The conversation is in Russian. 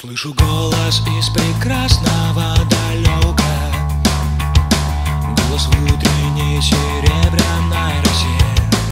Слышу голос из прекрасного